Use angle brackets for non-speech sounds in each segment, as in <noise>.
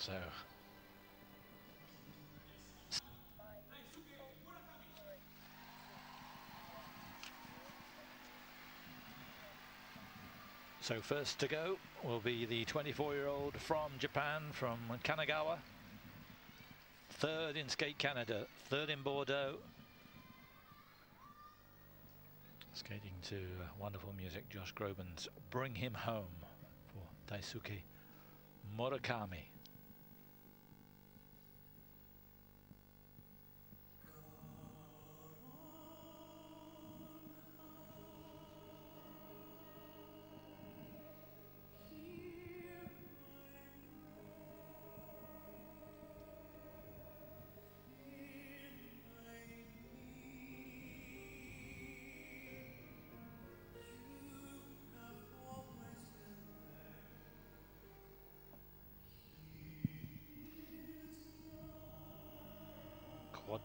So So first to go will be the 24-year-old from Japan, from Kanagawa. Third in Skate Canada, third in Bordeaux. Skating to uh, wonderful music, Josh Groban's Bring Him Home for Daisuke Murakami.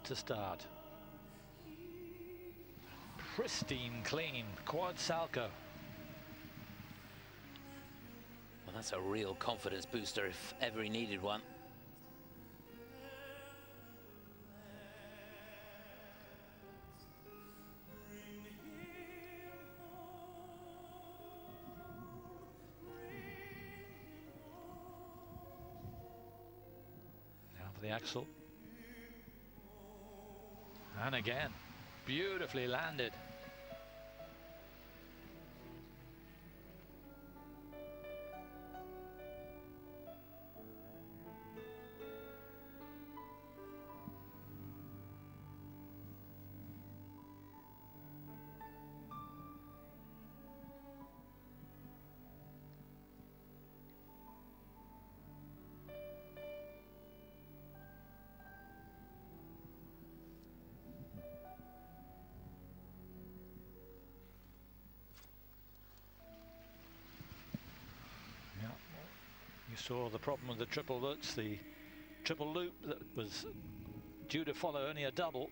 To start. Pristine, clean, quad Salchow. Well, that's a real confidence booster if ever he needed one. Now for the axel. And again, beautifully landed. Saw the problem with the triple lutz, the triple loop that was due to follow only a double.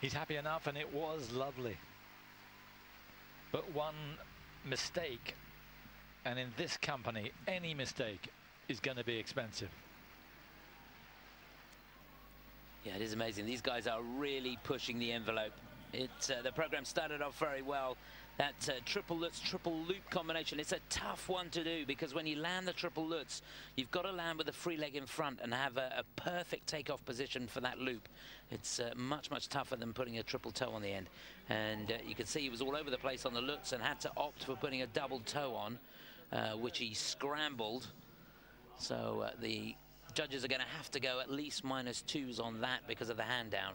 He's happy enough, and it was lovely. But one mistake, and in this company, any mistake is going to be expensive. Yeah, it is amazing. These guys are really pushing the envelope. It, uh, the program started off very well. That uh, triple lutz, triple loop combination, it's a tough one to do because when you land the triple lutz, you've got to land with a free leg in front and have a, a perfect takeoff position for that loop. It's uh, much, much tougher than putting a triple toe on the end. And uh, you can see he was all over the place on the lutz and had to opt for putting a double toe on, uh, which he scrambled. So uh, the judges are going to have to go at least minus twos on that because of the hand down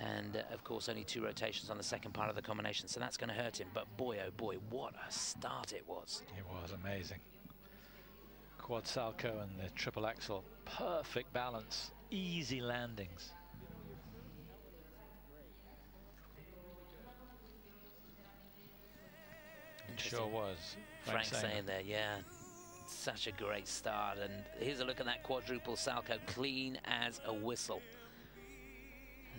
and of course only two rotations on the second part of the combination so that's going to hurt him. But boy oh boy what a start it was. It was amazing. Quad salchow and the triple axel perfect balance easy landings. It sure was. Frank, frank saying there yeah such a great start and here's a look at that quadruple salchow clean as a whistle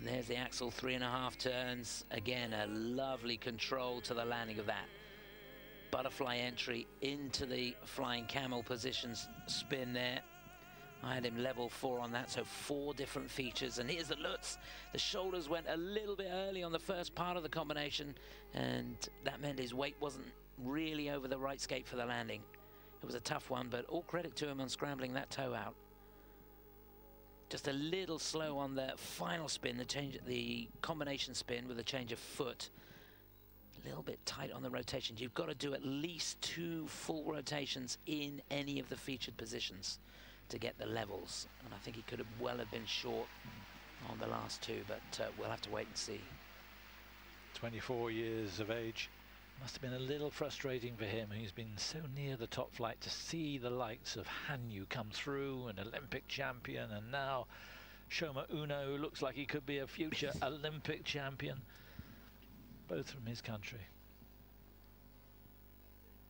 and there's the axel, three and a half turns. Again, a lovely control to the landing of that. Butterfly entry into the flying camel positions spin there. I had him level four on that, so four different features. And here's the Lutz. The shoulders went a little bit early on the first part of the combination, and that meant his weight wasn't really over the right skate for the landing. It was a tough one, but all credit to him on scrambling that toe out. Just a little slow on the final spin, the change, the combination spin with a change of foot. A little bit tight on the rotations. You've got to do at least two full rotations in any of the featured positions to get the levels. And I think he could have well have been short on the last two, but uh, we'll have to wait and see. 24 years of age. Must have been a little frustrating for him. He's been so near the top flight to see the likes of Hanyu come through, an Olympic champion, and now Shoma Uno, who looks like he could be a future <laughs> Olympic champion, both from his country.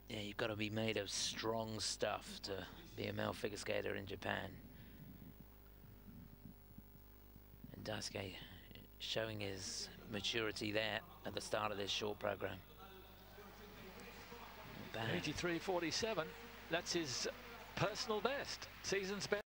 Yeah, you've got to be made of strong stuff to be a male figure skater in Japan. And Daisuke showing his maturity there at the start of this short program. 83.47. That's his personal best. Season's best.